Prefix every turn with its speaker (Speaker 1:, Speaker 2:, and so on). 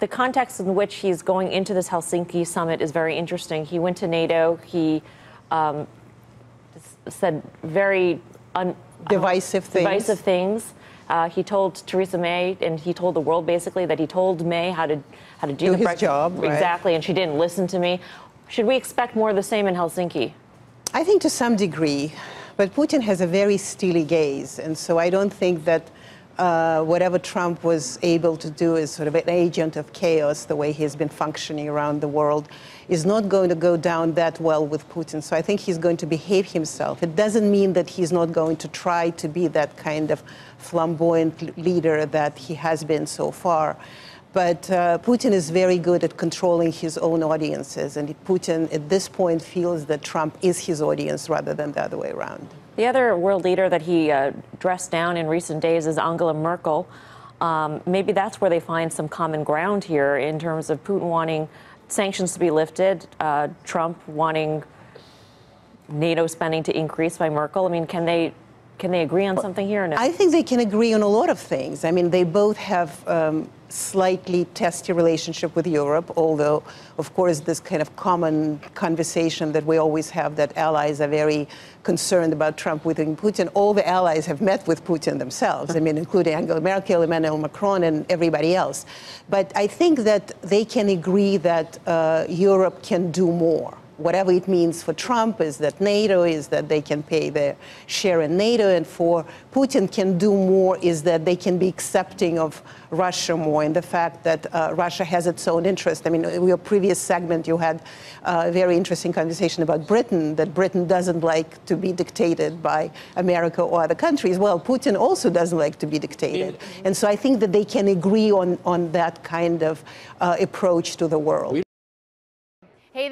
Speaker 1: the context in which he's going into this Helsinki summit is very interesting. He went to NATO. He um, said very un,
Speaker 2: divisive things.
Speaker 1: Divisive things. Uh, he told Theresa May, and he told the world basically that he told May how to how to do,
Speaker 2: do
Speaker 1: the
Speaker 2: his job right.
Speaker 1: exactly, and she didn't listen to me. Should we expect more of the same in Helsinki?
Speaker 2: I think to some degree, but Putin has a very steely gaze, and so I don't think that uh, whatever Trump was able to do is sort of an agent of chaos, the way he's been functioning around the world, is not going to go down that well with Putin. So I think he's going to behave himself. It doesn't mean that he's not going to try to be that kind of flamboyant leader that he has been so far. But uh, Putin is very good at controlling his own audiences, and Putin at this point feels that Trump is his audience rather than the other way around.
Speaker 1: The other world leader that he uh, dressed down in recent days is Angela Merkel. Um, maybe that's where they find some common ground here in terms of Putin wanting sanctions to be lifted, uh, Trump wanting NATO spending to increase by Merkel. I mean, can they can they agree on something here? No?
Speaker 2: I think they can agree on a lot of things. I mean, they both have um, slightly testy relationship with Europe, although, of course, this kind of common conversation that we always have that allies are very concerned about Trump with Putin. All the allies have met with Putin themselves, I mean, including Angela Merkel, Emmanuel Macron, and everybody else. But I think that they can agree that uh, Europe can do more whatever it means for Trump is that NATO is that they can pay their share in NATO, and for Putin can do more is that they can be accepting of Russia more, and the fact that uh, Russia has its own interest. I mean, in your previous segment, you had a very interesting conversation about Britain, that Britain doesn't like to be dictated by America or other countries. Well, Putin also doesn't like to be dictated. And so I think that they can agree on, on that kind of uh, approach to the world.